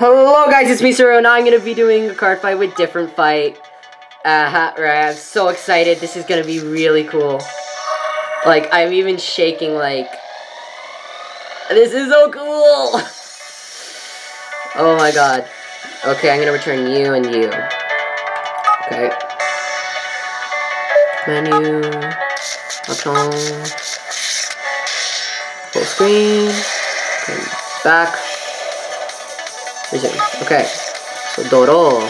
Hello guys, it's me Suro. Now I'm gonna be doing a card fight with different fight. Uh, right, I'm so excited. This is gonna be really cool. Like, I'm even shaking like... This is so cool! Oh my god. Okay, I'm gonna return you and you. Okay. Menu. Button. Full screen. Okay, back. Okay. So Doro.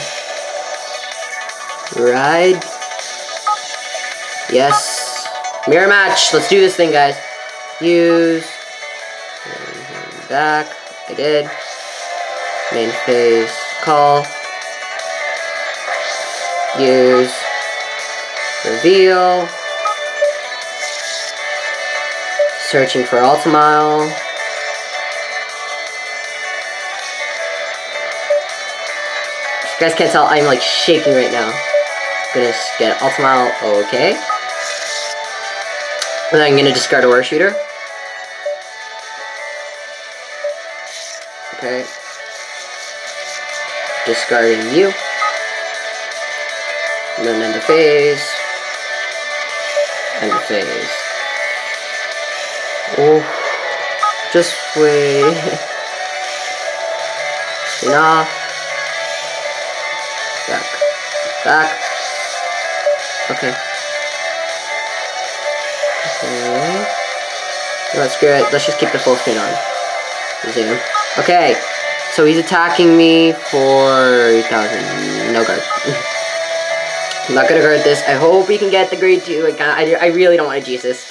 Ride. Yes. Mirror match. Let's do this thing, guys. Use. Back. I did. Main phase. Call. Use. Reveal. Searching for Altmile. You guys can't tell, I'm like shaking right now. Gonna get Altmile, okay. And then I'm gonna discard a War Shooter. Okay. Discarding you. And then end the phase. End the phase. Oh. Just wait. Enough. Back. Okay. Okay. Let's screw it. Let's just keep the full screen on. Resume. Okay. So he's attacking me for 8,000. No guard. I'm not gonna guard this. I hope he can get the grade 2. I, can't, I, I really don't want to Jesus.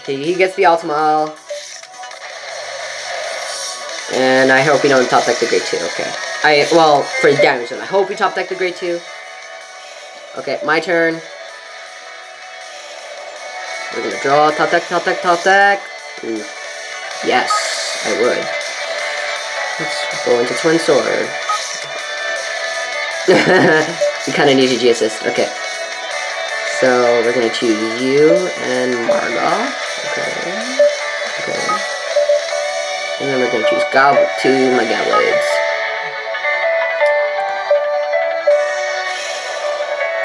Okay, he gets the Altmile. And I hope you don't top deck the grade 2. Okay. I, well, for the damage. I hope you top deck the grade 2. Okay, my turn. We're gonna draw, top deck, top deck, top deck. Ooh. Yes, I would. Let's go into Twin Sword. you kinda need your G assist. Okay. So, we're gonna choose you and Marga. Okay. Okay. And then we're gonna choose Gobble to my.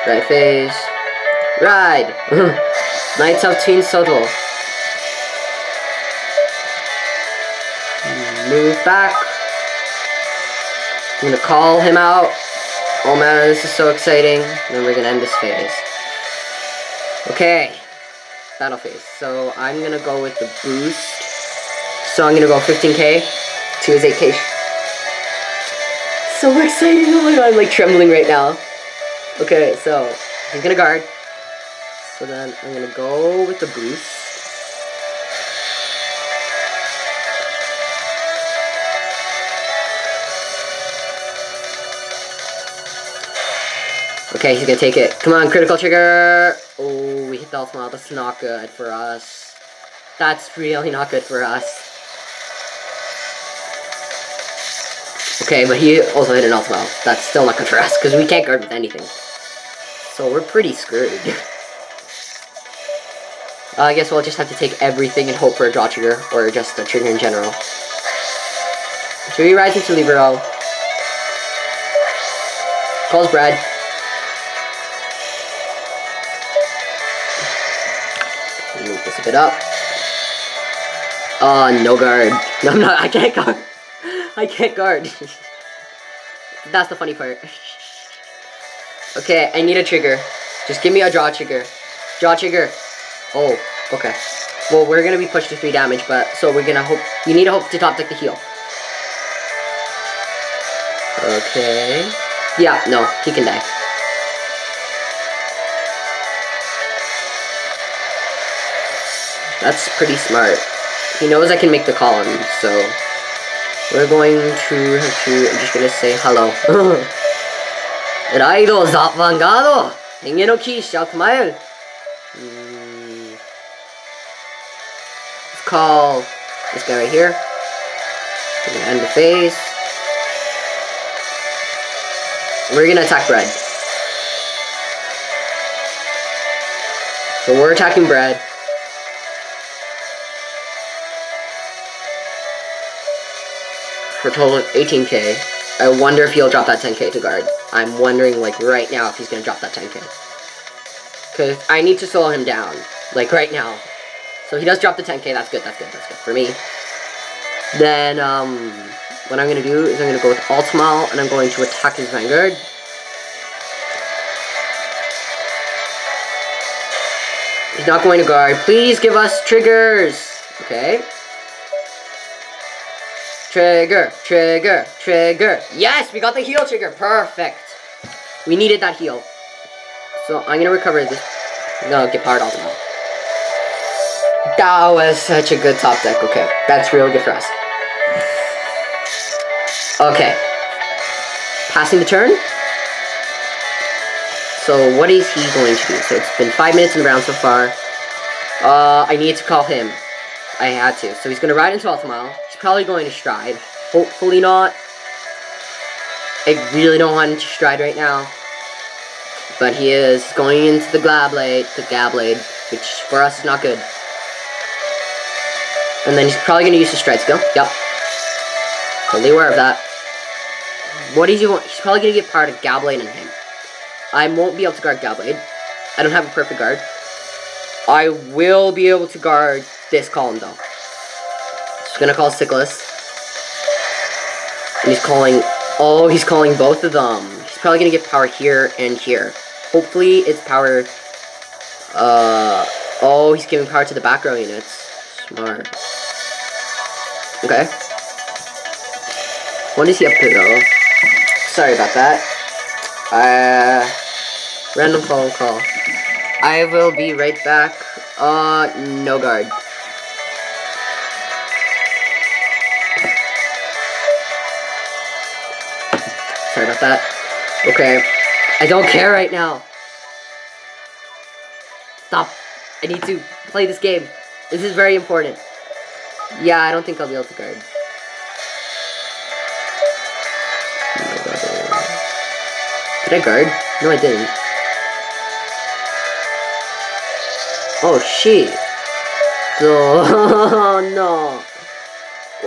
Right phase. Ride! Knights of Twin Sword. Move back. I'm gonna call him out. Oh man, this is so exciting. then we're gonna end this phase. Okay. Battle phase. So I'm gonna go with the boost. So I'm gonna go 15k to his 8k. So exciting! Oh my god, I'm like trembling right now. Okay, so he's gonna guard. So then I'm gonna go with the boost. Okay, he's gonna take it. Come on, critical trigger! Oh, we hit the ultimate. That's not good for us. That's really not good for us. Okay, but he also hit an ultimate. That's still not good for us, because we can't guard with anything. So we're pretty screwed. uh, I guess we'll just have to take everything and hope for a draw trigger, or just a trigger in general. So we rises into Libero. Calls Brad. Move this a bit up. Oh, no guard. No, I'm not. I can't guard. I can't guard. That's the funny part. Okay, I need a trigger. Just give me a draw trigger. Draw trigger. Oh, okay. Well, we're gonna be pushed to 3 damage, but, so we're gonna hope, you need to hope to top deck the heal. Okay. Yeah, no, he can die. That's pretty smart. He knows I can make the column, so we're going to have to, I'm just gonna say hello. Raido Zapvangado! Hengenoki Shoutmael! Mm. Let's call this guy right here. We're gonna end the phase. We're gonna attack Bread. So we're attacking Bread. For a total of 18k. I wonder if he'll drop that 10k to guard. I'm wondering, like, right now if he's going to drop that 10k. Because I need to slow him down. Like, right now. So he does drop the 10k. That's good. That's good. That's good for me. Then, um, what I'm going to do is I'm going to go with Altmile, and I'm going to attack his Vanguard. He's not going to guard. Please give us triggers. Okay. Trigger, trigger, trigger. Yes, we got the heal trigger. Perfect. We needed that heal. So I'm gonna recover this. No, get powered Altmile. That was such a good top deck. Okay, that's real good for us. Okay. Passing the turn. So what is he going to do? So it's been five minutes in the round so far. Uh, I need to call him. I had to. So he's to ride into Altmile. Probably going to stride. Hopefully not. I really don't want him to stride right now. But he is going into the Gallblade, the Gallblade, which for us is not good. And then he's probably going to use the stride skill. Yep. Totally aware of that. What is he want? He's probably going to get part of Gallblade in him. I won't be able to guard Gallblade. I don't have a perfect guard. I will be able to guard this column though. He's gonna call Sickles. And he's calling oh he's calling both of them. He's probably gonna get power here and here. Hopefully it's power uh oh he's giving power to the back row units. Smart. Okay. What is he up to though? Sorry about that. Uh, random phone call. I will be right back. Uh, no guard. About that. Okay. I don't care right now. Stop. I need to play this game. This is very important. Yeah, I don't think I'll be able to guard. Did I guard? No, I didn't. Oh, shit. Oh, no.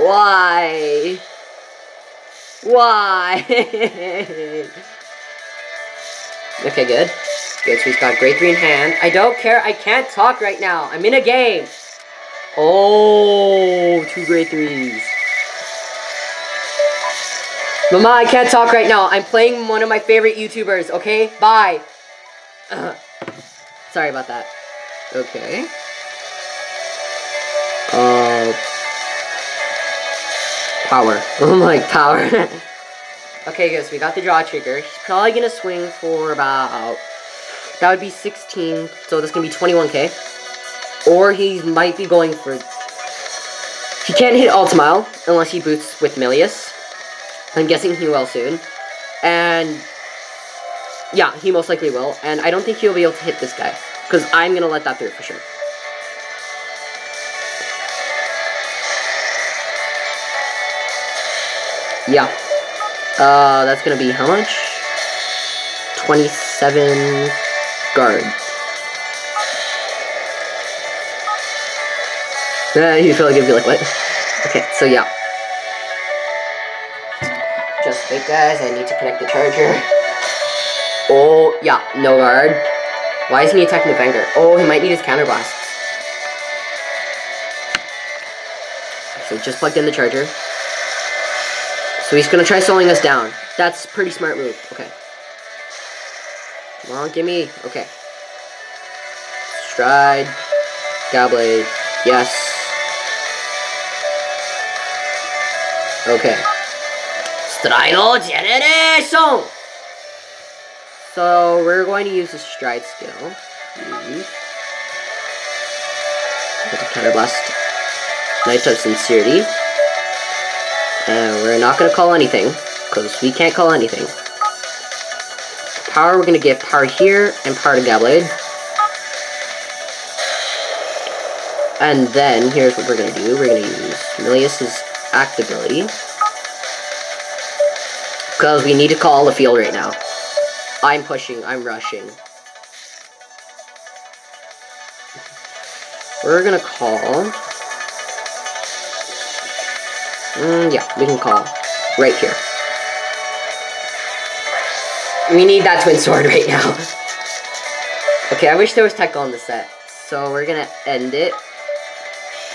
Why? Why? okay, good. Good, so he's got great 3 in hand. I don't care. I can't talk right now. I'm in a game. Oh, two great 3s. Mama, I can't talk right now. I'm playing one of my favorite YouTubers, okay? Bye. Sorry about that. Okay. Power. Oh my, power. okay, guys, we got the draw trigger. He's probably going to swing for about... That would be 16, so that's going to be 21k. Or he might be going for... He can't hit Altmile unless he boots with Milius. I'm guessing he will soon. And yeah, he most likely will. And I don't think he'll be able to hit this guy. Because I'm going to let that through for sure. Yeah. Uh, that's to be how much? 27 guard. Uh, you feel like it'd be like, what? Okay, so yeah. Just wait, guys. I need to connect the charger. Oh, yeah. No guard. Why isn't he attacking the Vanguard? Oh, he might need his counterblast. So just plugged in the charger. So he's to try slowing us down. That's pretty smart move. Okay. Come on, give me. Okay. Stride. Gallblade. Yes. Okay. Strino Generation! So, we're going to use the stride skill. Use. With. Knight of Sincerity. We're not going to call anything, because we can't call anything. Power, we're going to get power here, and power to Gallblade. And then, here's what we're going to do. We're going to use Milius's act ability. Because we need to call the field right now. I'm pushing, I'm rushing. We're gonna call... Mm, yeah, we can call. Right here. We need that twin sword right now. okay, I wish there was tech on the set. So we're gonna end it.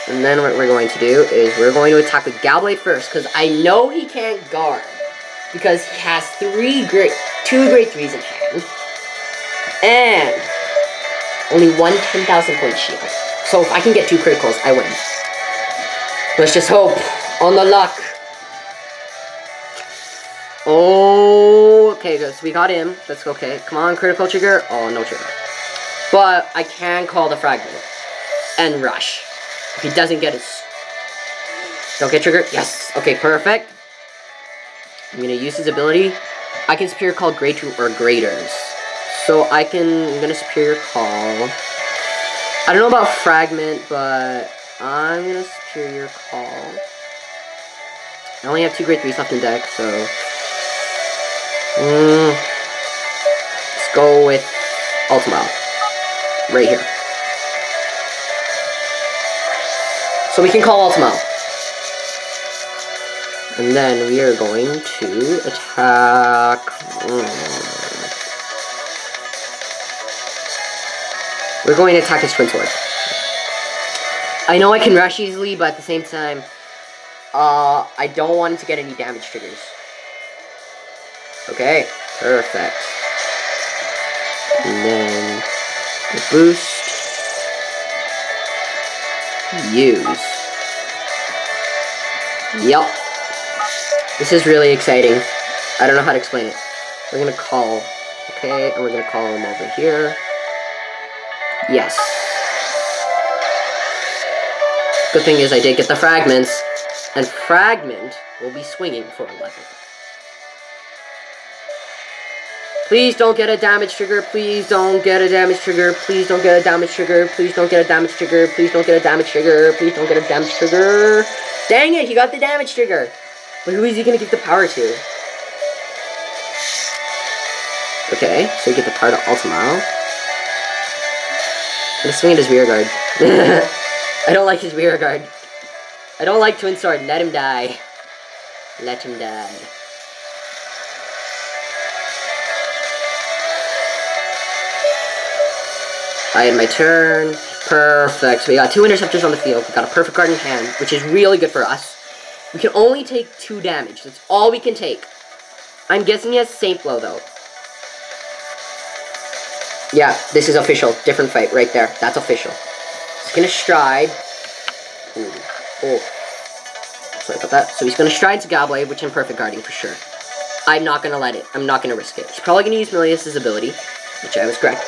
And then what we're going to do is we're going to attack with Gallblade first, because I know he can't guard. Because he has three great, two great threes in hand. And only one 10,000 point shield. So if I can get two criticals, I win. Let's just hope on the luck. Oh, okay, guys. We got him. That's okay. Come on, critical trigger. Oh, no trigger. But I can call the fragment and rush. If he doesn't get his... Don't get triggered? Yes. Okay, perfect. I'm going to use his ability. I can Superior Call Grade 2 or Graders. So I can... I'm going to Superior Call... I don't know about Fragment, but I'm going to Superior Call... I only have two Grade 3s left in deck, so... Mm, let's go with Ultima. Right here. So we can call Ultimo. And then we are going to attack... Mm, we're going to attack his Twin Sword. I know I can rush easily, but at the same time, uh, I don't want him to get any damage triggers. Okay, perfect. And then the boost use. Yup. This is really exciting. I don't know how to explain it. We're gonna call, okay, and we're gonna call him over here. Yes. Good thing is I did get the fragments, and fragment will be swinging for 11. Please don't get a damage trigger. Please don't get a damage trigger. Please don't get a damage trigger. Please don't get a damage trigger. Please don't get a damage trigger. Please don't get a damage trigger. Dang it, he got the damage trigger. But who is he going to give the power to? Okay, so we get the power to going to swing at his rear guard. I don't like his rear guard. I don't like Twin Sword. Let him die. Let him die. I had my turn. Perfect. We got two interceptors on the field. We got a perfect guard in hand, which is really good for us. We can only take two damage. That's all we can take. I'm guessing he has Saint Blow, though. Yeah, this is official. Different fight right there. That's official. He's gonna stride. Ooh. Oh. Sorry about that. So he's gonna stride to Gallblade, which I'm perfect guarding for sure. I'm not gonna let it. I'm not gonna risk it. He's probably gonna use Milius's ability, which I was correct.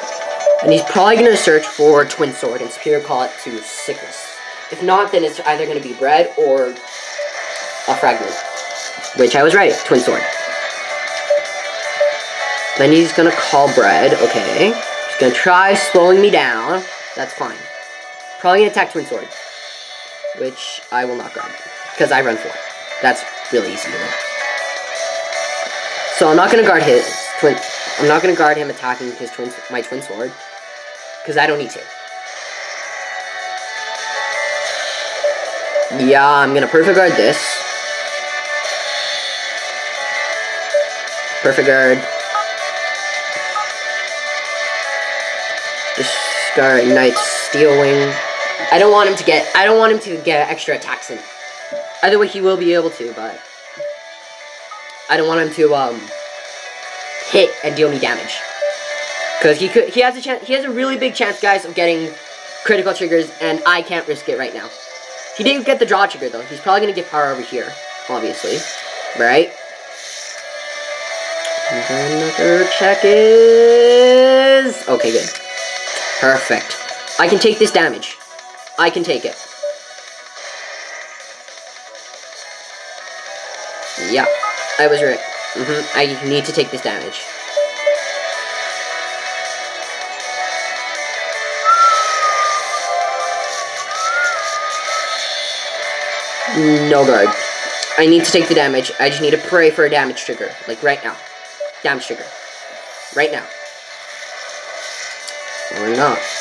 And he's probably going to search for Twin Sword and Superior Call it to Sickness. If not, then it's either going to be Bread or a Fragment. Which I was right, Twin Sword. Then he's going to call Bread, okay. He's going to try slowing me down. That's fine. Probably going to attack Twin Sword. Which I will not grab. Because I run for it. That's really easy to. So I'm not going to guard his twin... I'm not going to guard him attacking his twin, my Twin Sword. Because I don't need to. Yeah, I'm gonna perfect guard this. Perfect guard. Discard Knight Steel Wing. I don't want him to get I don't want him to get extra attacks in. Either way he will be able to, but I don't want him to um hit and deal me damage. Because he could, he has a chance, he has a really big chance, guys, of getting critical triggers, and I can't risk it right now. He didn't get the draw trigger, though. He's probably going to get power over here, obviously. Right? The check is... Okay, good. Perfect. I can take this damage. I can take it. Yeah, I was right. Mm -hmm. I need to take this damage. No guard. I need to take the damage. I just need to pray for a damage trigger. Like, right now. Damage trigger. Right now. Or not.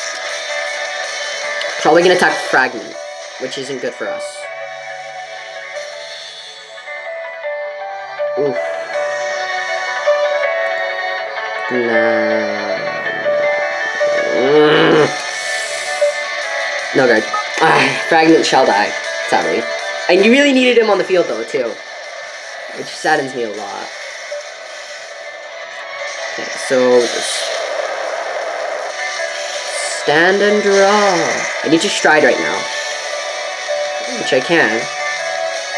Probably gonna attack Fragment, which isn't good for us. Oof. Mm. No guard. Ah, fragment shall die, sadly. And you really needed him on the field though, too. Which saddens me a lot. Okay, so stand and draw. I need to stride right now. Which I can.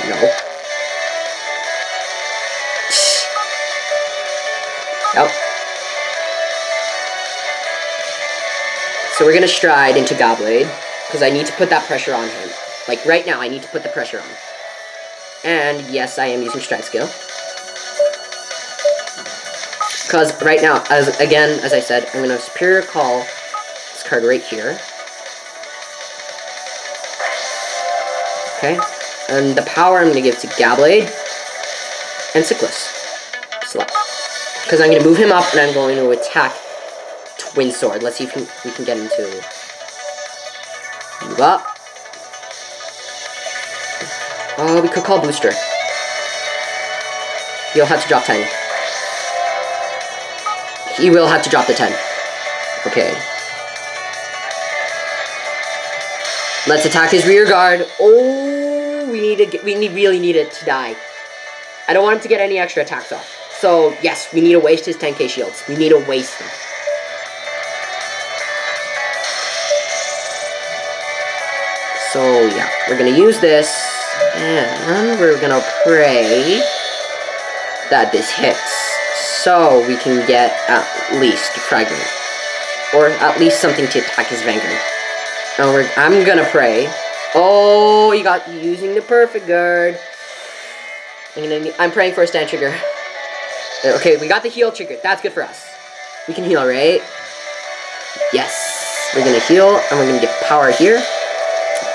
No. Yep. So we're gonna stride into Gallblade, because I need to put that pressure on him. Like, right now, I need to put the pressure on. And, yes, I am using stride skill. Because right now, as again, as I said, I'm gonna Superior Call card right here. Okay. And the power I'm gonna give to Gallblade and Sickles. Select. Because I'm gonna move him up and I'm going to attack Twin Sword. Let's see if we can, we can get him to move up. Oh, we could call Booster. He'll have to drop 10. He will have to drop the 10. Okay. Let's attack his rear guard. Oh, we need to get, we need really need it to die. I don't want him to get any extra attacks off. So, yes, we need to waste his 10k shields. We need to waste them. So, yeah, we're to use this, and we're to pray that this hits, so we can get at least Fragment, or at least something to attack his Vanguard. And we're, I'm to pray. Oh, you got using the perfect guard. I'm, gonna, I'm praying for a stand trigger. Uh, okay, we got the heal trigger. That's good for us. We can heal, right? Yes. We're gonna heal, and we're gonna get power here.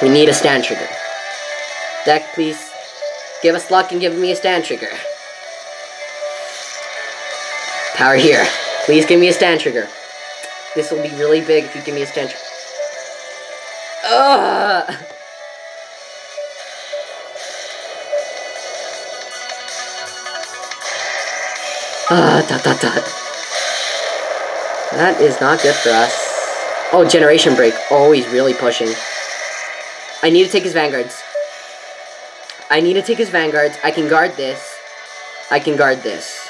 We need a stand trigger. Deck, please. Give us luck and give me a stand trigger. Power here. Please give me a stand trigger. This will be really big if you give me a stand trigger. Ugh! Ah, dot dot dot. That is not good for us. Oh, generation break. Oh, really pushing. I need to take his vanguards. I need to take his vanguards. I can guard this. I can guard this.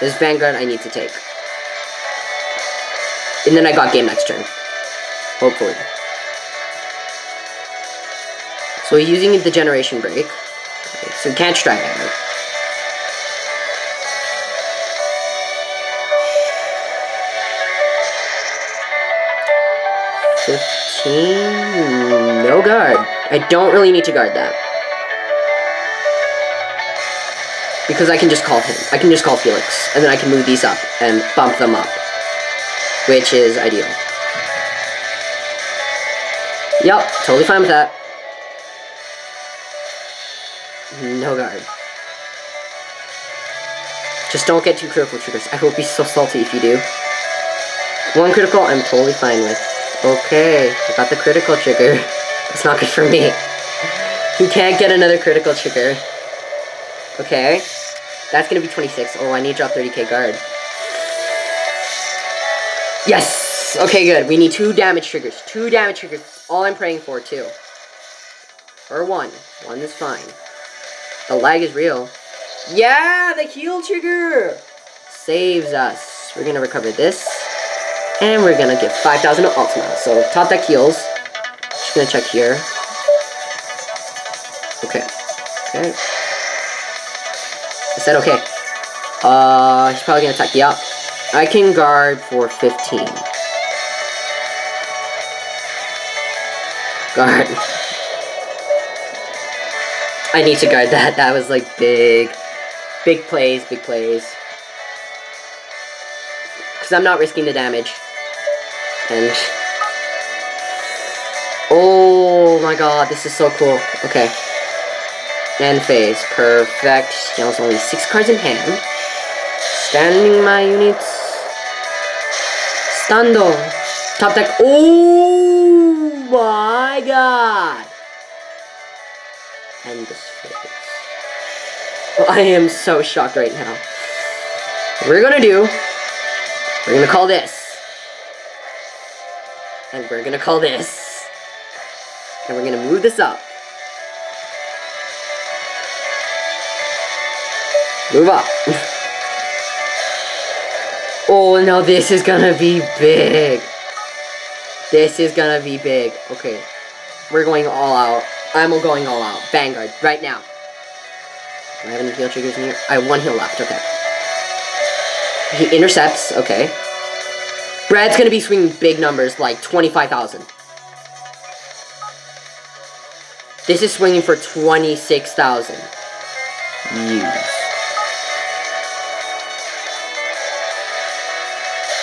This vanguard I need to take. And then I got game next turn. Hopefully. So using the generation break. Okay, so we can't strike at him. Fifteen. No guard. I don't really need to guard that. Because I can just call him. I can just call Felix. And then I can move these up and bump them up. Which is ideal. Yep, totally fine with that. No guard. Just don't get two critical triggers. I will be so salty if you do. One critical, I'm totally fine with. Okay, I got the critical trigger. It's not good for me. He can't get another critical trigger. Okay. That's gonna be 26. Oh, I need to drop 30k guard. Yes! Okay, good. We need two damage triggers. Two damage triggers. All I'm praying for, too. Or one. One is fine. The lag is real. Yeah! The heal trigger! Saves us. We're gonna recover this. And we're gonna get 5,000 to Ultima. So, top deck heals. Just gonna check here. Okay. Okay. I said okay. Uh, he's probably gonna attack the up. I can guard for 15. Guard. I need to guard that. That was like big. Big plays, big plays. Because I'm not risking the damage. And... Oh my god, this is so cool. Okay. End phase. Perfect. He has only six cards in hand. Standing my units. Stando. Top deck. Oh my god. Phase. I am so shocked right now. We're gonna do We're gonna call this. And we're gonna call this. And we're gonna move this up. Move up. oh, now this is gonna be big. This is gonna be big. Okay. We're going all out. I'm going all out. Vanguard, right now. Do I have any heal triggers in here? I have one heal left, okay. He intercepts, okay. Brad's gonna be swinging big numbers, like 25,000. This is swinging for 26,000. Use.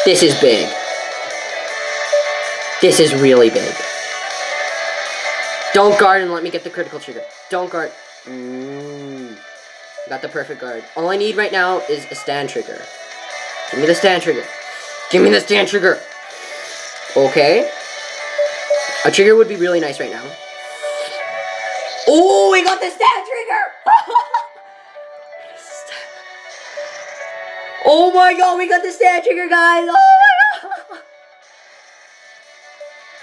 This is big. This is really big. Don't guard and let me get the critical trigger. Don't guard. Mm. Got the perfect guard. All I need right now is a stand trigger. Give me the stand trigger. Give me the stand trigger. Okay. A trigger would be really nice right now. Oh, we got the stand trigger! oh my god, we got the stand trigger, guys! Oh!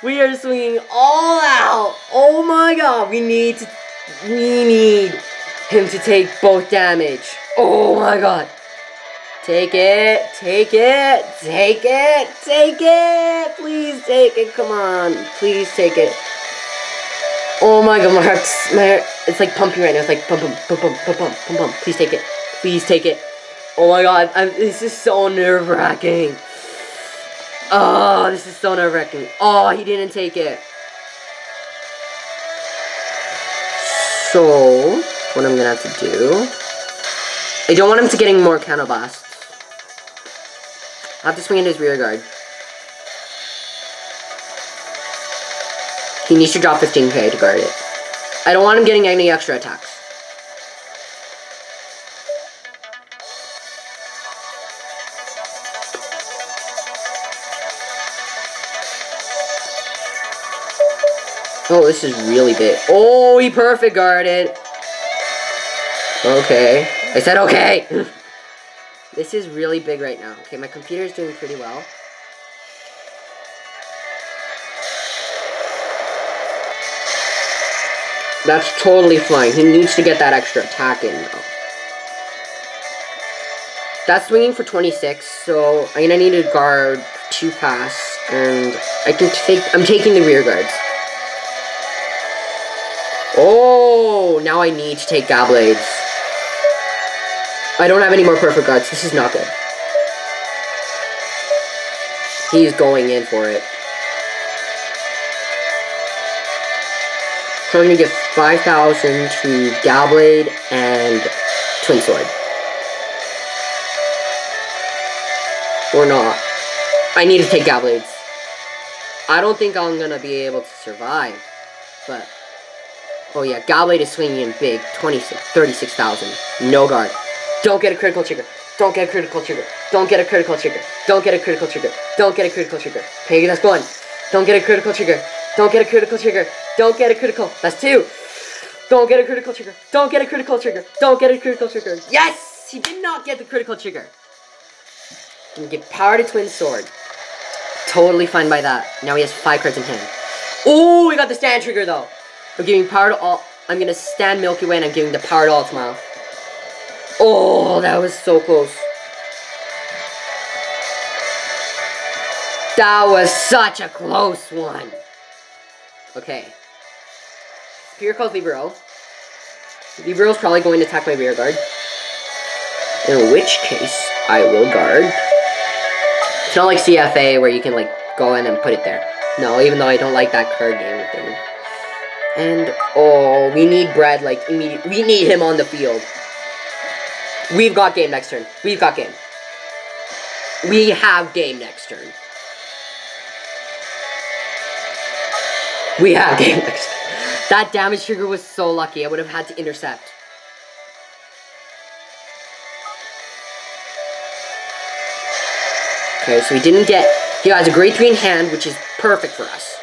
We are swinging all out. Oh my god, we need to, we need him to take both damage. Oh my god. Take it, take it, take it, take it. Please take it, come on. Please take it. Oh my god, my heart's, my heart, it's like pumping right now. It's like pump, pump, pump, pump, pump, pump, pump. Please take it. Please take it. Oh my god, I'm, this is so nerve-wracking. Oh, this is so nerve-wracking. Oh, he didn't take it. So, what I'm gonna have to do... I don't want him to getting more counter blasts. I have to swing in his rear guard. He needs to drop 15k to guard it. I don't want him getting any extra attacks. Oh, this is really big. Oh, he perfect guarded. Okay. I said okay. this is really big right now. Okay, my computer is doing pretty well. That's totally fine. He needs to get that extra attack in, though. That's swinging for 26, so I'm gonna need to guard two pass, and I can take, I'm taking the rear guards. Oh, now I need to take Gallblades. I don't have any more perfect guards. This is not good. He's going in for it. So I'm gonna give 5,000 to Gallblade and Twin Sword. Or not. I need to take Gallblades. I don't think I'm gonna be able to survive, but Oh yeah, Gallblade is swinging in big. 26, 36,000. No guard. Don't get a critical trigger. Don't get a critical trigger. Don't get a critical trigger. Don't get a critical trigger. Don't get a critical trigger. Okay, that's one. Don't get a critical trigger. Don't get a critical trigger. Don't get a critical. That's two. Don't get a critical trigger. Don't get a critical trigger. Don't get a critical trigger. Yes! He did not get the critical trigger. And get power to twin sword. Totally fine by that. Now he has five cards in hand. Oh, we got the stand trigger though. I'm giving power to all. I'm gonna stand Milky Way and I'm giving the power to all tomorrow. Oh, that was so close. That was such a close one. Okay. Spear calls Libero. Libero's probably going to attack my rear guard. In which case, I will guard. It's not like CFA where you can like go in and put it there. No, even though I don't like that card game thing. And, oh, we need Brad, like. We need him on the field. We've got game next turn. We've got game. We have game next turn. We have game next turn. That damage trigger was so lucky. I would have had to intercept. Okay, so he didn't get... He has a grade 3 in hand, which is perfect for us.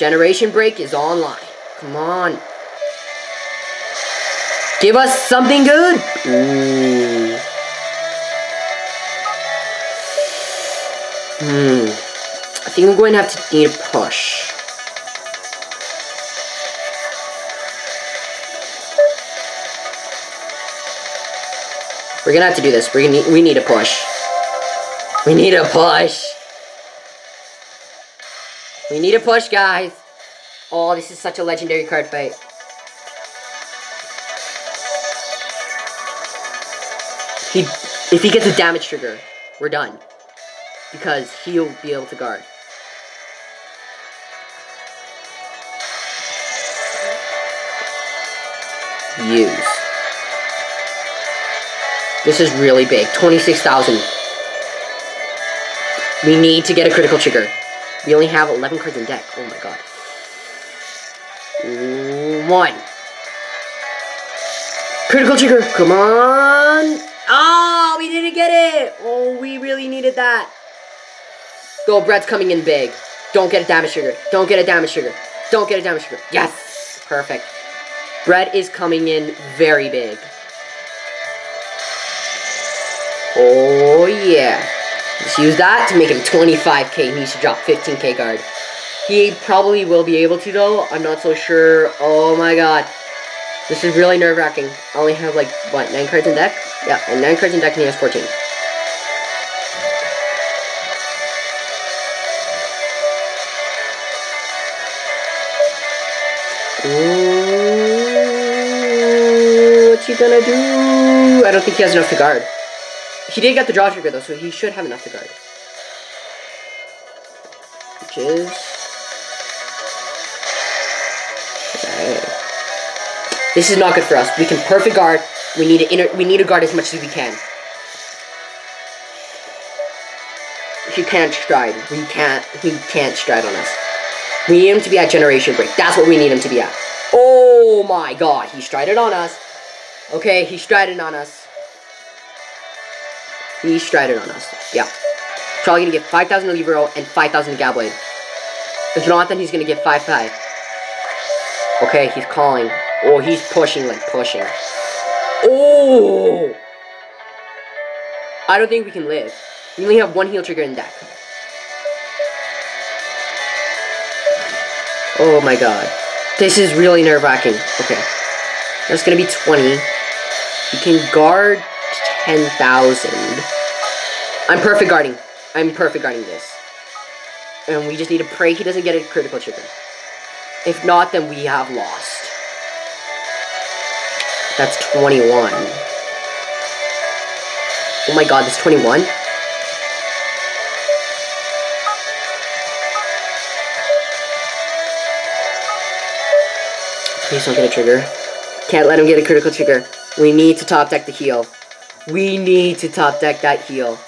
Generation Break is online. Come on. Give us something good. Ooh. Hmm. I think I'm going to have to need a push. We're gonna have to do this. We're gonna need, we need a push. We need a push. We need a push, guys. Oh, this is such a legendary card fight. He, if he gets a damage trigger, we're done. Because he'll be able to guard. Use. This is really big. 26,000. We need to get a critical trigger. We only have 11 cards in deck. Oh my god. One. Critical trigger. Come on. Oh, we didn't get it. Oh, we really needed that. Go, Brett's coming in big. Don't get a damage trigger. Don't get a damage trigger. Don't get a damage trigger. Yes. Perfect. Brett is coming in very big. Oh, yeah. Let's use that to make him 25k. He needs to drop 15k guard. He probably will be able to, though. I'm not so sure. Oh, my God. This is really nerve-wracking. I only have, like, what, 9 cards in deck? Yeah, and 9 cards in deck and he has 14. Ooh, what's he gonna do? I don't think he has enough to guard. He did get the draw trigger though, so he should have enough to guard. Which is... Okay. This is not good for us. We can perfect guard. We need to inner we need to guard as much as we can. He can't stride. We can't he can't stride on us. We need him to be at generation break. That's what we need him to be at. Oh my god, he strided on us. Okay, he strided on us. He strided on us. Yeah. Probably gonna get 5,000 to Libero and 5,000 to. If not, then he's gonna get 5-5. Okay, he's calling. Oh, he's pushing like pushing. Oh! I don't think we can live. We only have one heal trigger in deck. Oh my god. This is really nerve-wracking. Okay. That's gonna be 20. We can guard 10,000. I'm perfect guarding. I'm perfect guarding this. And we just need to pray he doesn't get a critical trigger. If not, then we have lost. That's 21. Oh my god, that's 21? Please don't get a trigger. Can't let him get a critical trigger. We need to top deck the heal. We need to top deck that heal.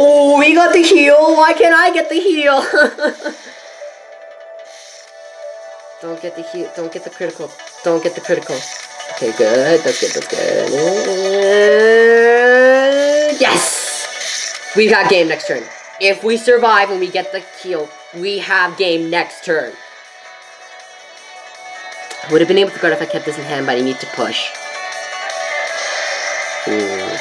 Oh, we got the heal. Why can't I get the heal? don't get the heal. Don't get the critical. Don't get the critical. Okay, good. That's good. That's good. Yes! We've got game next turn. If we survive and we get the heal, we have game next turn. Would have been able to guard if I kept this in hand, but I need to push. Ooh.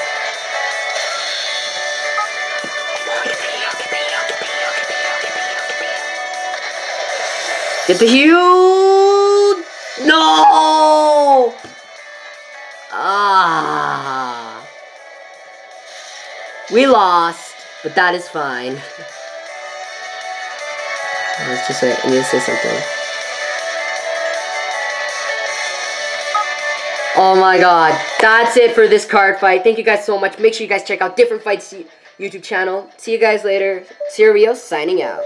Get the heal! No! Ah. We lost, but that is fine. Let's just say, I need to say something. Oh my god. That's it for this card fight. Thank you guys so much. Make sure you guys check out Different Fights YouTube channel. See you guys later. Serial signing out.